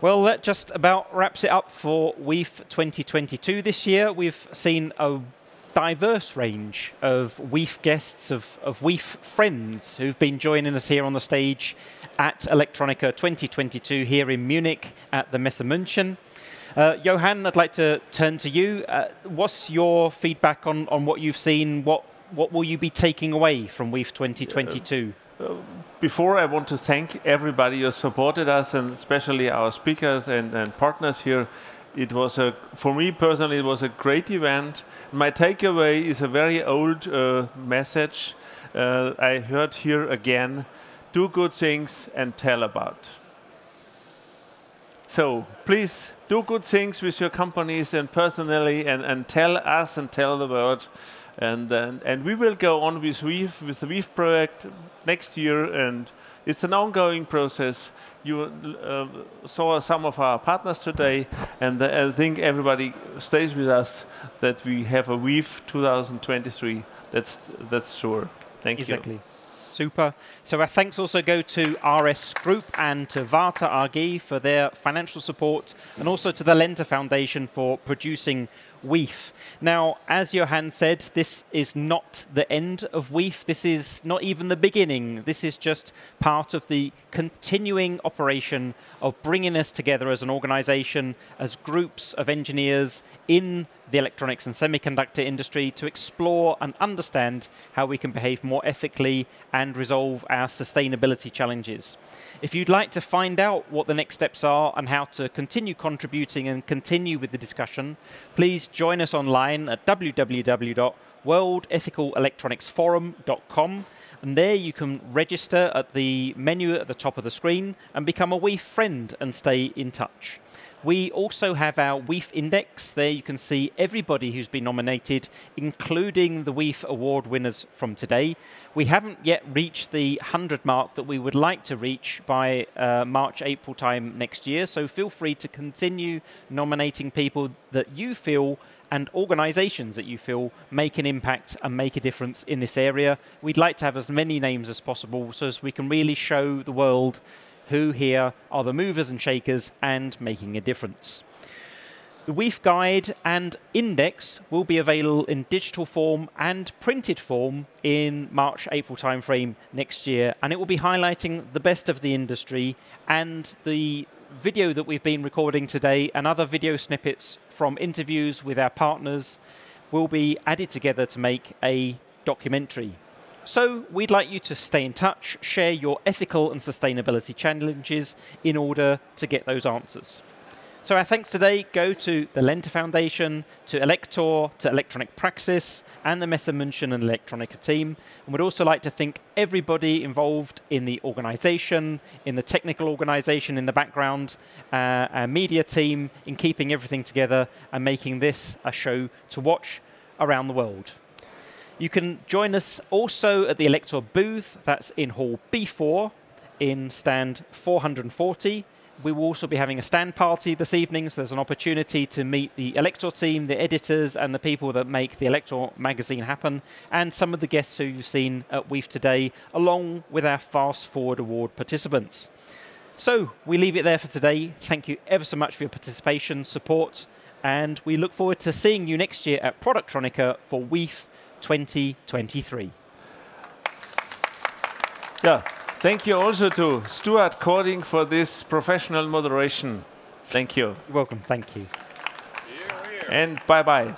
Well, that just about wraps it up for WEEF 2022 this year. We've seen a diverse range of WEEF guests, of, of WEEF friends who've been joining us here on the stage at Electronica 2022 here in Munich at the Messe München. Uh, Johann, I'd like to turn to you. Uh, what's your feedback on, on what you've seen? What, what will you be taking away from WEEF 2022? Before I want to thank everybody who supported us and especially our speakers and, and partners here. It was a, for me personally, it was a great event. My takeaway is a very old uh, message uh, I heard here again. Do good things and tell about. So please do good things with your companies and personally and, and tell us and tell the world and, and, and we will go on with WEEF, with the WEEF project next year, and it's an ongoing process. You uh, saw some of our partners today, and I think everybody stays with us that we have a WEEF 2023. That's, that's sure. Thank exactly. you. Exactly. Super. So our thanks also go to RS Group and to Varta AG for their financial support, and also to the Lente Foundation for producing WEEF. Now, as Johann said, this is not the end of WEEF. This is not even the beginning. This is just part of the continuing operation of bringing us together as an organization, as groups of engineers in the electronics and semiconductor industry to explore and understand how we can behave more ethically and resolve our sustainability challenges. If you'd like to find out what the next steps are and how to continue contributing and continue with the discussion, please join us online at www.worldethicalelectronicsforum.com and there you can register at the menu at the top of the screen and become a WEEF friend and stay in touch. We also have our WEEF index. There you can see everybody who's been nominated, including the WEEF award winners from today. We haven't yet reached the 100 mark that we would like to reach by uh, March, April time next year. So feel free to continue nominating people that you feel and organizations that you feel make an impact and make a difference in this area. We'd like to have as many names as possible so as we can really show the world who here are the movers and shakers and making a difference. The WEEF guide and index will be available in digital form and printed form in March, April timeframe next year, and it will be highlighting the best of the industry and the video that we've been recording today and other video snippets from interviews with our partners will be added together to make a documentary so we'd like you to stay in touch, share your ethical and sustainability challenges in order to get those answers. So our thanks today go to the Lente Foundation, to Elektor, to Elektronikpraxis, and the Messe München and Electronica team. And we'd also like to thank everybody involved in the organization, in the technical organization in the background, uh, our media team, in keeping everything together and making this a show to watch around the world. You can join us also at the Elektor booth. That's in Hall B4 in stand 440. We will also be having a stand party this evening, so there's an opportunity to meet the Elektor team, the editors, and the people that make the Elektor magazine happen, and some of the guests who you've seen at WEEF today, along with our Fast Forward Award participants. So we leave it there for today. Thank you ever so much for your participation, support, and we look forward to seeing you next year at Productronica for WEEF 2023. Yeah, thank you also to Stuart Cording for this professional moderation. Thank you. You're welcome, thank you. And bye-bye.